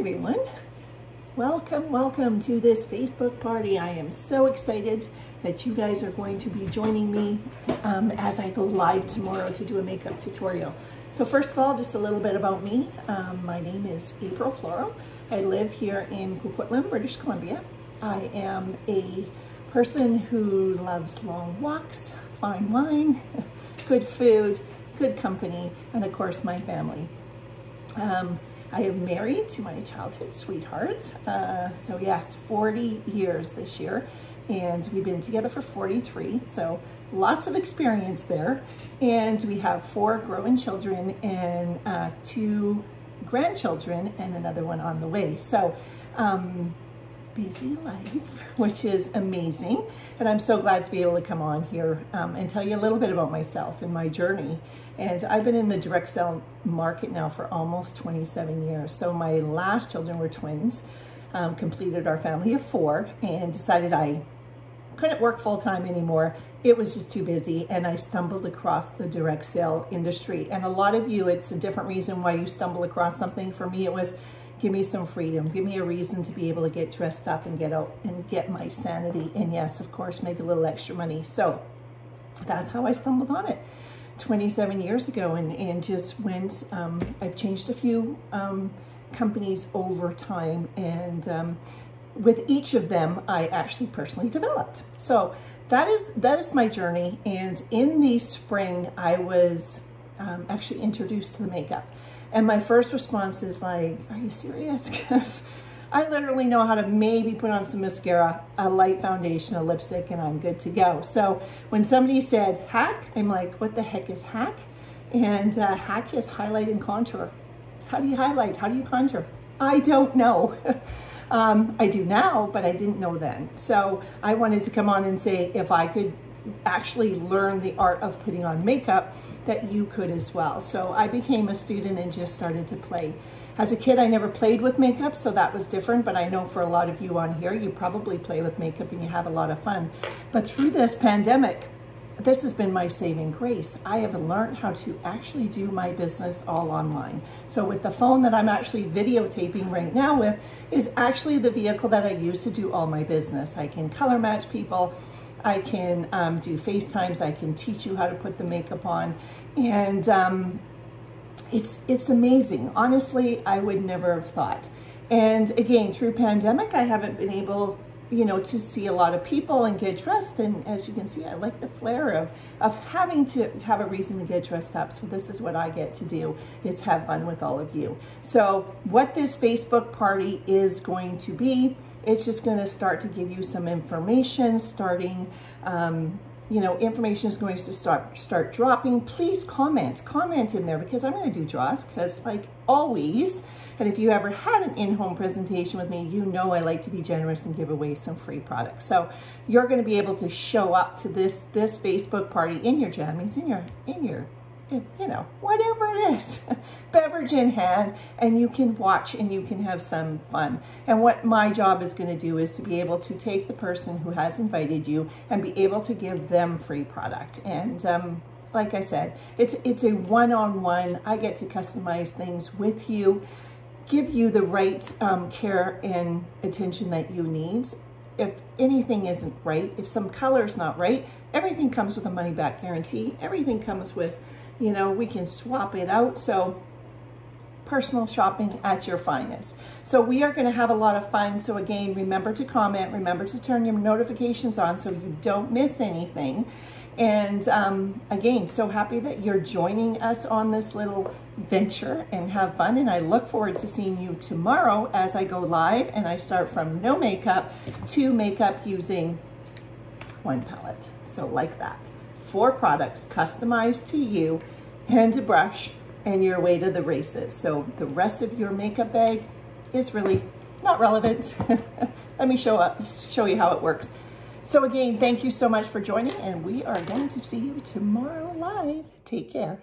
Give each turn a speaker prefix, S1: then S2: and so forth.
S1: everyone. Welcome, welcome to this Facebook party. I am so excited that you guys are going to be joining me um, as I go live tomorrow to do a makeup tutorial. So first of all, just a little bit about me. Um, my name is April Floro. I live here in Coquitlam, British Columbia. I am a person who loves long walks, fine wine, good food, good company, and of course my family. Um, I am married to my childhood sweetheart. Uh, so yes, 40 years this year. And we've been together for 43. So lots of experience there. And we have four growing children and uh, two grandchildren and another one on the way. So um, busy life, which is amazing. And I'm so glad to be able to come on here um, and tell you a little bit about myself and my journey. And I've been in the direct sell market now for almost 27 years. So my last children were twins, um, completed our family of four and decided I couldn't work full time anymore. It was just too busy and I stumbled across the direct sale industry. And a lot of you, it's a different reason why you stumble across something. For me, it was give me some freedom, give me a reason to be able to get dressed up and get out and get my sanity. And yes, of course, make a little extra money. So that's how I stumbled on it 27 years ago and, and just went, um, I've changed a few um, companies over time and um, with each of them, I actually personally developed. So that is, that is my journey. And in the spring, I was um, actually introduced to the makeup. And my first response is like, are you serious? Because I literally know how to maybe put on some mascara, a light foundation, a lipstick, and I'm good to go. So when somebody said hack, I'm like, what the heck is hack? And uh, hack is highlight and contour. How do you highlight? How do you contour? I don't know. um, I do now, but I didn't know then. So I wanted to come on and say if I could actually learn the art of putting on makeup, that you could as well. So I became a student and just started to play. As a kid, I never played with makeup, so that was different, but I know for a lot of you on here, you probably play with makeup and you have a lot of fun. But through this pandemic, this has been my saving grace. I have learned how to actually do my business all online. So with the phone that I'm actually videotaping right now with is actually the vehicle that I use to do all my business. I can color match people, I can um, do FaceTimes. I can teach you how to put the makeup on. And um, it's, it's amazing. Honestly, I would never have thought. And again, through pandemic, I haven't been able you know, to see a lot of people and get dressed. And as you can see, I like the flair of, of having to have a reason to get dressed up. So this is what I get to do is have fun with all of you. So what this Facebook party is going to be, it's just going to start to give you some information starting um, you know, information is going to start start dropping. Please comment, comment in there because I'm going to do draws because like always, and if you ever had an in-home presentation with me, you know I like to be generous and give away some free products. So you're going to be able to show up to this this Facebook party in your jammies, in your in your you know, whatever it is, beverage in hand, and you can watch and you can have some fun. And what my job is going to do is to be able to take the person who has invited you and be able to give them free product. And um, like I said, it's, it's a one-on-one. -on -one. I get to customize things with you, give you the right um, care and attention that you need if anything isn't right, if some color is not right, everything comes with a money back guarantee. Everything comes with you know, we can swap it out. So personal shopping at your finest. So we are going to have a lot of fun. So again, remember to comment, remember to turn your notifications on so you don't miss anything. And um, again, so happy that you're joining us on this little venture and have fun. And I look forward to seeing you tomorrow as I go live and I start from no makeup to makeup using one palette. So like that four products customized to you and a brush and you're away to the races. So the rest of your makeup bag is really not relevant. Let me show up, show you how it works. So again, thank you so much for joining and we are going to see you tomorrow live. Take care.